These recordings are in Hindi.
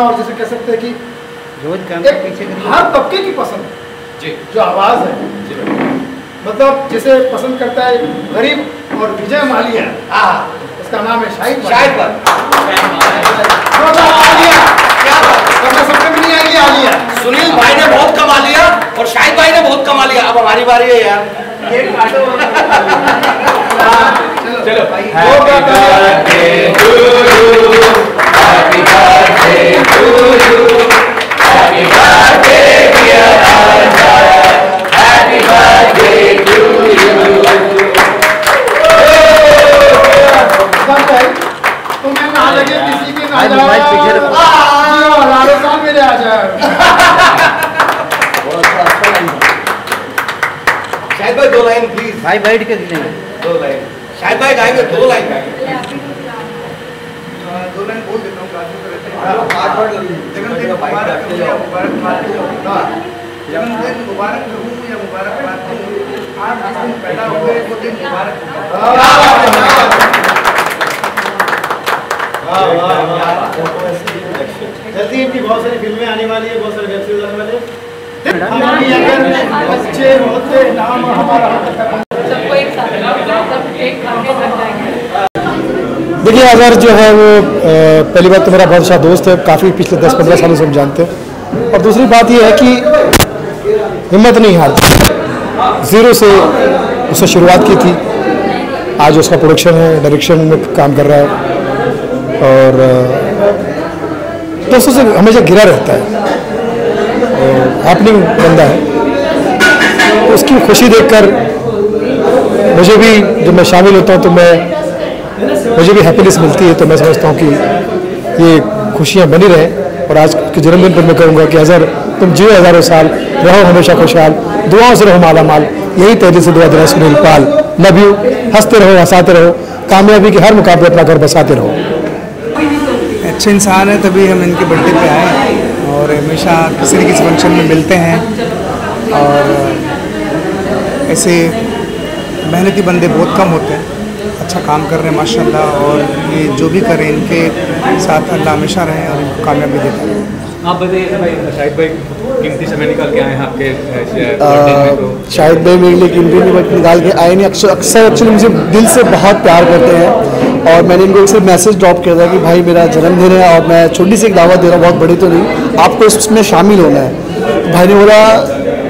और जैसे कह सकते हैं कि रोज काम के पीछे एक हर तबके की पसंद जी। जो आवाज़ है। मतलब जिसे पसंद करता है गरीब और विजय मालिया। हाँ। उसका नाम है शाहिद शायद पर आलिया। क्या वरना सबके में नहीं आएगी आलिया। सुनील भाई ने बहुत कमा लिया और शाहिद भाई ने बहुत कमा लिया। अब हमारी बारी है यार। शाहिद भाई दो लाइन प्लीज़ भाई बैठ के दो लाइन. शाहिद भाई गाएँगे दो लाइन गाएँगे. दो लाइन बोल देता हूँ जन्मदिन मुबारक हो या मुबारकबाद हो। जन्मदिन मुबारक या मुबारकबाद दूँ आज जिस दिन पैदा हुए वो दिन मुबारक जल्दी इनकी बहुत सारी फ़िल्में आने वाली है बहुत सारे वेब सीरीज़ आने वाले हैं अगर बच्चे होते नाम देखिए अजहर जो है वो पहली बात तो मेरा बहुत अच्छा दोस्त है, काफ़ी पिछले दस पंद्रह सालों से हम जानते हैं। और दूसरी बात ये है कि हिम्मत नहीं हारती ज़ीरो से उसने शुरुआत की थी। आज उसका प्रोडक्शन है डायरेक्शन में काम कर रहा है। और दोस्तों से हमेशा घिरा रहता है। हैपनिंग बंदा है। तो उसकी खुशी देखकर मुझे भी जब मैं शामिल होता हूँ तो मैं, मुझे भी हैप्पीनेस मिलती है। तो मैं समझता हूँ कि ये खुशियाँ बनी रहें। और आज के जन्मदिन पर मैं कहूँगा कि अजहर तुम जियो हज़ारों साल, रहो हमेशा खुशहाल, दुआओं से रहो माला माल। यही तेज़ी से दुआ दिला सुनील पाल। लव यू हँसते रहो, हंसाते रहो। कामयाबी के हर मुकाबले अपना घर बसाते रहो। अच्छे इंसान है, तभी हम इनके बर्थडे पे आए और हमेशा किसी न किसी फ़ंक्शन में मिलते हैं और ऐसे मेहनती बंदे बहुत कम होते हैं। अच्छा काम कर रहे हैं माशाल्लाह और ये जो भी करें इनके साथ अल्लाह हमेशा रहें और इनको कामयाबी देता रहे आप बताइए भाई शाहिद भाई कीमती समय निकाल के आए हैं आपके तो। शायद भाई मेरे लिए कीमती निकाल के आए नहीं अक्सर अक्सर एक्चुअली मुझे दिल से बहुत प्यार करते हैं। और मैंने इनको एक मैसेज ड्रॉप किया था कि भाई मेरा जन्मदिन है और मैं छोटी सी एक दावत दे रहा हूँ, बहुत बड़ी तो नहीं, आपको इसमें शामिल होना है। तो भाई ने बोला,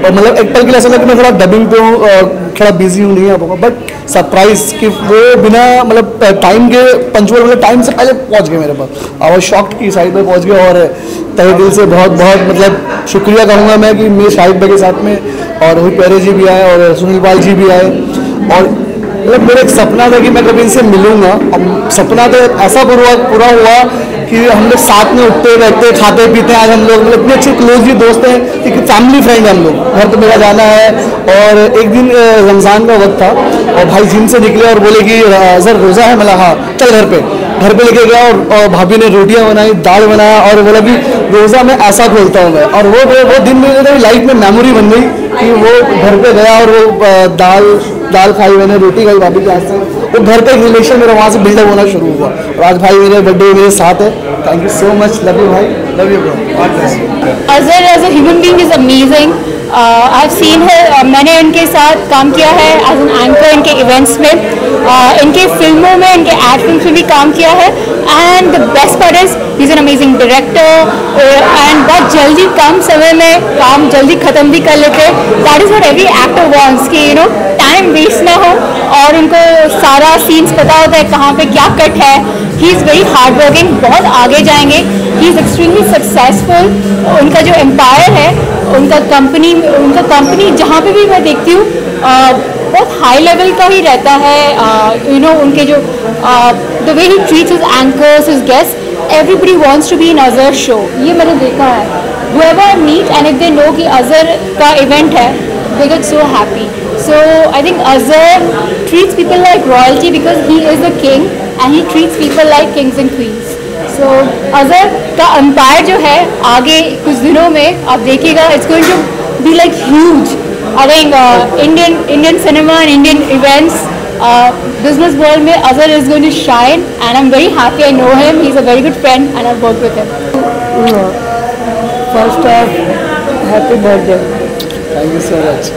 और मतलब एक पल के लिए ऐसा लगा कि मैं थोड़ा डबिंग पे हूँ थोड़ा बिज़ी हूँ, नहीं पाऊँगा। बट सरप्राइज़ कि वो बिना मतलब टाइम के पंचुअल मतलब टाइम से पहले पहुँच गए मेरे पास। और शॉक्ड की साइड पे पहुँच गए और तहे दिल से बहुत बहुत मतलब शुक्रिया कहूँगा मैं कि मेरे शाहिद भाई के साथ में, और रोहित प्यारे जी भी आए और सुनील पाल जी भी आए। और मतलब मेरा एक सपना था कि मैं कभी इनसे मिलूँगा। अब सपना तो ऐसा पूरा पूरा हुआ कि हम लोग साथ में उठते बैठते खाते पीते आज हम लोग मतलब इतने अच्छे क्लोजली दोस्त हैं एक फैमिली फ्रेंड हम लोग। घर तो मेरा जाना है और एक दिन रमज़ान का वक्त था और भाई जिम से निकले और बोले कि सर रोज़ा है? मतलब हाँ चल घर पे। घर पे लेके गया और, भाभी ने रोटियाँ बनाई दाल बनाया और बोला कि रोज़ा मैं ऐसा खोलता हूँ मैं। और वो वो, दिन मेरे लाइफ में मेमोरी बन गई कि वो घर पे गया और वो दाल दाल खाई मैंने, रोटी खाई, भाभी के हाथ से। वो घर का एक रिलेशन मेरा वहाँ से बिल्डअप होना शुरू हुआ। और आज भाई मेरे बर्थडे मेरे साथ है। Thank you so much love you भाई. Love you bro as a human is human seen her. Uh, मैंने इनके साथ काम किया है एज एन एंकर इनके इवेंट्स में. Uh, इनके फ़िल्मों में इनके एड फ़िल्म में भी काम किया है. And the best part is he is an amazing director and बहुत जल्दी कम समय में काम जल्दी ख़त्म भी कर लेते. हैं that is what every actor wants कि यू नो टाइम वेस्ट ना हो. और उनको सारा सीन्स पता होता है कहाँ पे क्या कट है. He is very hard working बहुत आगे जाएँगे. ही इज़ एक्सट्रीमली सक्सेसफुल उनका जो एम्पायर है उनका कंपनी उनका कंपनी जहाँ पे भी मैं देखती हूँ बहुत हाई लेवल का ही रहता है यू नो उनके जो the way he treat is anchors is guest everybody wants to be in Azhar show ये मैंने देखा है। वो whoever meet and if they know कि अज़हर का इवेंट है they get so happy so I think Azhar treats people like royalty because he is the king and he treats people like kings and queens so Azhar का अंपायर जो है आगे कुछ दिनों में आप देखिएगा it's going to be like huge again Indian Indian cinema and Indian events business world में Azhar is going to shine and I am very happy I know him he is a very good friend and I work with him first of happy birthday thank you so much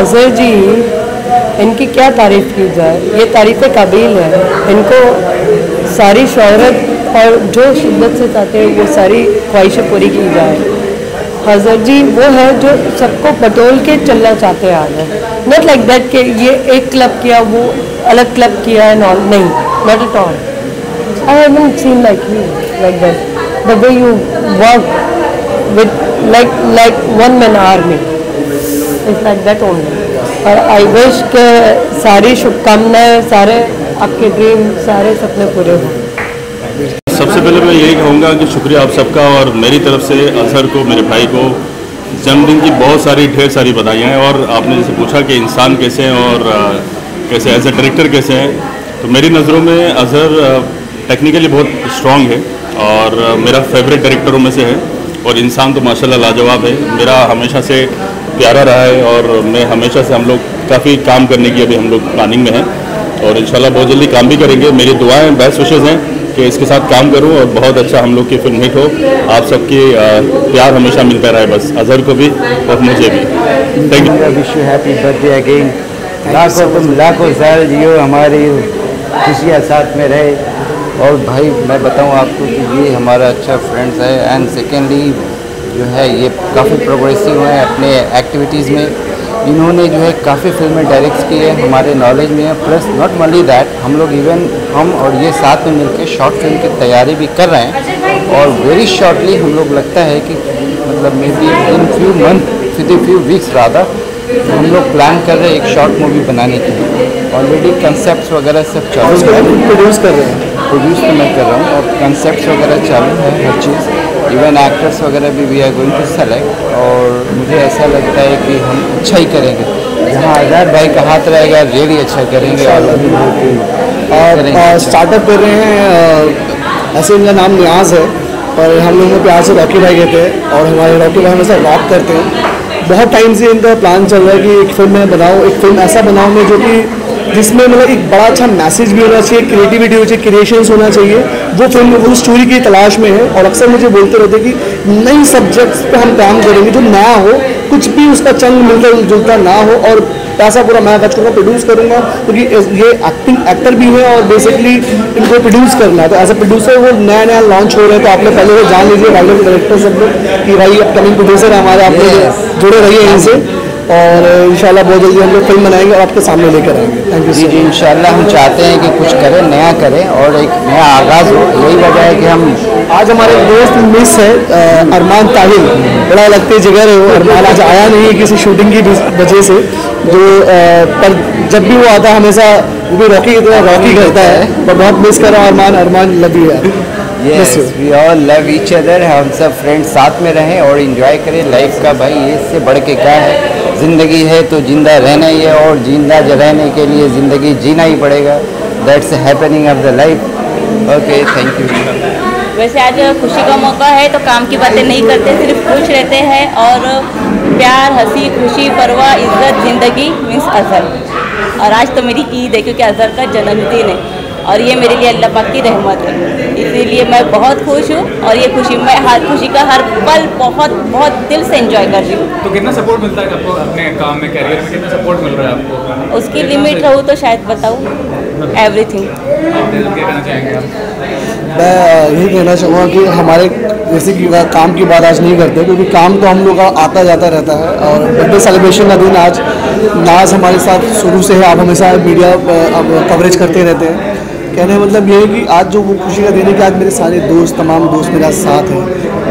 Ajay ji इनकी क्या तारीफ़ की जाए? ये तारीफ़ काबिल है। इनको सारी शहरत और जो शिद्दत से चाहते हैं, वो सारी ख्वाहिशें पूरी की जाए। हजर जी, वो है जो सबको बटोल के चलना चाहते हैं आगे। नॉट लाइक दैट कि ये एक क्लब किया, वो अलग क्लब किया है नॉट नहीं not at all I haven't seen like you like that the way you work with like like one man army it's like that only और आई विश के सारी शुभकामनाएँ, सारे आपके ड्रीम सारे सपने पूरे हों। सबसे पहले मैं यही कहूँगा कि शुक्रिया आप सबका और मेरी तरफ़ से अजहर को, मेरे भाई को। जन्मदिन की बहुत सारी, ढेर सारी बधाइयाँ और आपने जैसे पूछा कि इंसान कैसे हैं और कैसे एज ए डायरेक्टर कैसे हैं तो मेरी नज़रों में अजहर टेक्निकली बहुत स्ट्रांग है और मेरा फेवरेट डायरेक्टरों में से है और इंसान तो माशाल्लाह लाजवाब है। मेरा हमेशा से प्यारा रहा है और मैं हमेशा से हम लोग काफ़ी काम करने की अभी हम लोग प्लानिंग में हैं और इंशाल्लाह बहुत जल्दी काम भी करेंगे। मेरी दुआएँ बेस्ट विशेज़ हैं। कि इसके साथ काम करूँ और बहुत अच्छा हम लोग की फ़िल्म हिट हो। आप सबकी प्यार हमेशा मिलता रहे बस। अजहर को भी और मुझे भी। Thank you wish you happy birthday again लाखों तुम लाखों साल जियो, हमारी खुशियाँ साथ में रहे। और भाई, मैं बताऊँ आपको कि ये हमारा अच्छा फ्रेंड्स है। एंड सेकेंडली जो है, ये काफ़ी प्रोग्रेसिव है अपने एक्टिविटीज़ में। इन्होंने जो है काफ़ी फ़िल्में डायरेक्ट की है, हमारे नॉलेज में है प्लस नॉट ओनली दैट हम लोग इवन हम और ये साथ में मिलकर शॉर्ट फ़िल्म की तैयारी भी कर रहे हैं। और वेरी शॉर्टली हम लोग लगता है कि मतलब maybe in few month with few weeks Radha हम लोग प्लान कर रहे हैं एक शॉर्ट मूवी बनाने के लिए। ऑलरेडी कंसेप्ट वगैरह सब चालू है। प्रोड्यूस कर रहे हैं। प्रोड्यूस तो मैं कर रहा हूँ और कंसेप्ट वगैरह चालू है हर चीज़। इवन एक्टर्स वगैरह भी we are going to select और मुझे ऐसा लगता है कि हम अच्छा ही करेंगे। जहाँ आज़ाद भाई का हाथ रहेगा रियली अच्छा करेंगे और और स्टार्टअप कर रहे हैं ऐसे इनका नाम न्याज है पर हम लोगों को प्यार से रॉकी भाई कहते हैं और हमारे रॉकी भाई हमेशा रॉक करते हैं। बहुत टाइम से इनका प्लान चल रहा है कि एक फ़िल्म मैं बनाऊँ एक फ़िल्म ऐसा बनाऊँ मैं जो कि जिसमें मतलब एक बड़ा अच्छा मैसेज भी होना चाहिए क्रिएटिविटी होनी चाहिए क्रिएशंस होना चाहिए। वो फ़िल्म वो स्टोरी की तलाश में है और अक्सर मुझे बोलते रहते हैं कि नई सब्जेक्ट्स पे हम काम करेंगे जो नया हो कुछ भी उसका चंग मिलता जुलता ना हो और पैसा पूरा मैं खर्च करूँगा प्रोड्यूस करूँगा क्योंकि तो ये एक्टिंग एक्टर भी है और बेसिकली इनको प्रोड्यूस करना है। तो एज ए प्रोड्यूसर वो नया नया लॉन्च हो रहे हैं तो आपने पहले वो जान लीजिए राइटर डायरेक्टर सब लोग कि भाई अपकमिंग प्रोड्यूसर है हमारे आप लोग जुड़े रहिए इनसे। और इंशाल्लाह बहुत जल्दी हम लोग फ़िल्म बनाएँगे और आपके सामने लेकर आएँगे। थैंक यू जी जी इंशाल्लाह हम चाहते हैं कि कुछ करें नया करें और एक नया आगाज़ हो। यही वजह है कि हम आज हमारे दोस्त मिस है अरमान ताहिल। बड़ा लगते जिगर है वो। अरमान आज आया नहीं है किसी शूटिंग की वजह से। जो पर जब भी वो आता है हमेशा वो भी रॉकी की तरह रॉकी करता है। पर बहुत मिस कर रहा हूँ अरमान। अरमान लव है yes we all love each other हम सब फ्रेंड्स साथ में रहें और इंजॉय करें। लाइफ का भाई इससे बढ़ के क्या है? ज़िंदगी है तो ज़िंदा रहना ही है और ज़िंदा रहने के लिए ज़िंदगी जीना ही पड़ेगा। That's happening of the life okay thank you वैसे आज खुशी का मौका है तो काम की बातें नहीं करते, सिर्फ़ खुश रहते हैं और प्यार, हँसी, खुशी, परवाह, इज़्ज़त, ज़िंदगी मीन्स अजहर और आज तो मेरी ईद है क्योंकि अजहर का जन्मदिन है और ये मेरे लिए अल्लाह पाक की रहमत है। इसीलिए मैं बहुत खुश हूँ और ये खुशी मैं हर खुशी का हर पल बहुत बहुत दिल से एंजॉय कर रही हूँ। तो कितना सपोर्ट मिलता है आपको अपने काम में कैरियर में? कितना सपोर्ट मिल रहा है आपको? उसकी लिमिट रहूँ तो शायद बताऊँ। एवरीथिंग आप दिल क्या कहना चाहेंगे आप? मैं यही कहना चाहूँगा कि हमारे जैसे कि काम की बात आज नहीं करते क्योंकि काम तो हम लोग का आता जाता रहता है और बर्थडे सेलिब्रेशन का दिन आज नाज हमारे साथ शुरू से है आप हमेशा मीडिया कवरेज करते रहते हैं। कहने का मतलब ये है कि आज जो वो खुशी का दिन है कि आज मेरे सारे दोस्त तमाम दोस्त मेरा साथ हैं।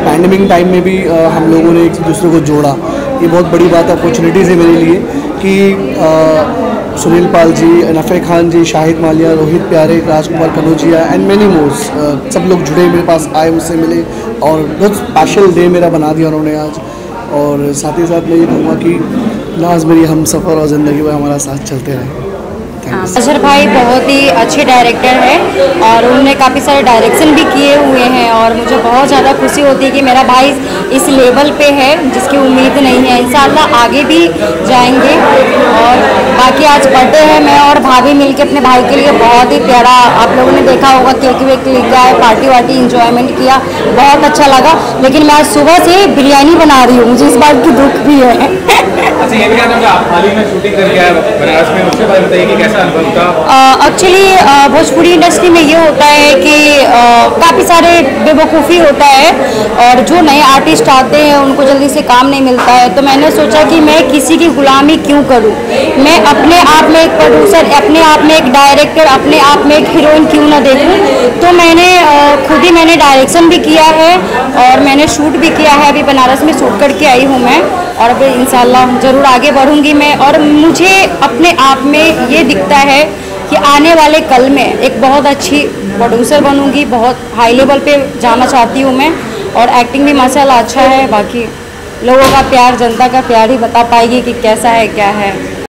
पैंडमिक टाइम में भी अ, हम लोगों ने एक दूसरे को जोड़ा। ये बहुत बड़ी बात अपॉर्चुनिटीज़ है मेरे लिए कि सुनील पाल जी नफ़े खान जी शाहिद मालिया रोहित प्यारे Rajkumar Kanaujia and many mores सब लोग जुड़े मेरे पास आए मुझसे मिले और बहुत स्पेशल डे मेरा बना दिया उन्होंने आज। और साथ ही साथ मैं ये कहूँगा कि नाज मेरी हम सफ़र और ज़िंदगी में हमारा साथ चलते रहे। अजहर भाई बहुत ही अच्छे डायरेक्टर हैं और उन्होंने काफ़ी सारे डायरेक्शन भी किए हुए हैं और मुझे बहुत ज़्यादा खुशी होती है कि मेरा भाई इस लेवल पे है जिसकी उम्मीद नहीं है। इंशाल्लाह आगे भी जाएँगे और बाकी आज बर्थडे है मैं और भाभी मिलके अपने भाई के लिए बहुत ही प्यारा आप लोगों ने देखा होगा केक वेक लेके आए पार्टी वार्टी इंजॉयमेंट किया बहुत अच्छा लगा। लेकिन मैं आज सुबह से बिरयानी बना रही हूँ मुझे इस बात की दुख भी है। अच्छा ये भी कहना आप हाल ही में शूटिंग करके आए बनारस में। उसके बारे में बताइए कि एक्चुअली भोजपुरी इंडस्ट्री में ये होता है कि काफ़ी सारे बेवकूफ़ी होता है और जो नए आर्टिस्ट आते हैं, उनको जल्दी से काम नहीं मिलता है। तो मैंने सोचा कि मैं किसी की गुलामी क्यों करूँ? मैं अपने आप में एक प्रोड्यूसर अपने आप में एक डायरेक्टर अपने आप में एक हीरोइन क्यों ना देखूँ? तो मैंने खुद ही मैंने डायरेक्शन भी किया है और मैंने शूट भी किया है। अभी बनारस में शूट करके आई हूँ मैं। और अब इन ज़रूर आगे बढ़ूँगी मैं। और मुझे अपने आप में ये दिखता है कि आने वाले कल में एक बहुत अच्छी प्रोड्यूसर बनूँगी, बहुत हाई लेवल पे जाना चाहती हूँ मैं। और एक्टिंग भी माशाल्लाह अच्छा है, बाकी लोगों का प्यार, जनता का प्यार ही बता पाएगी कि कैसा है, क्या है।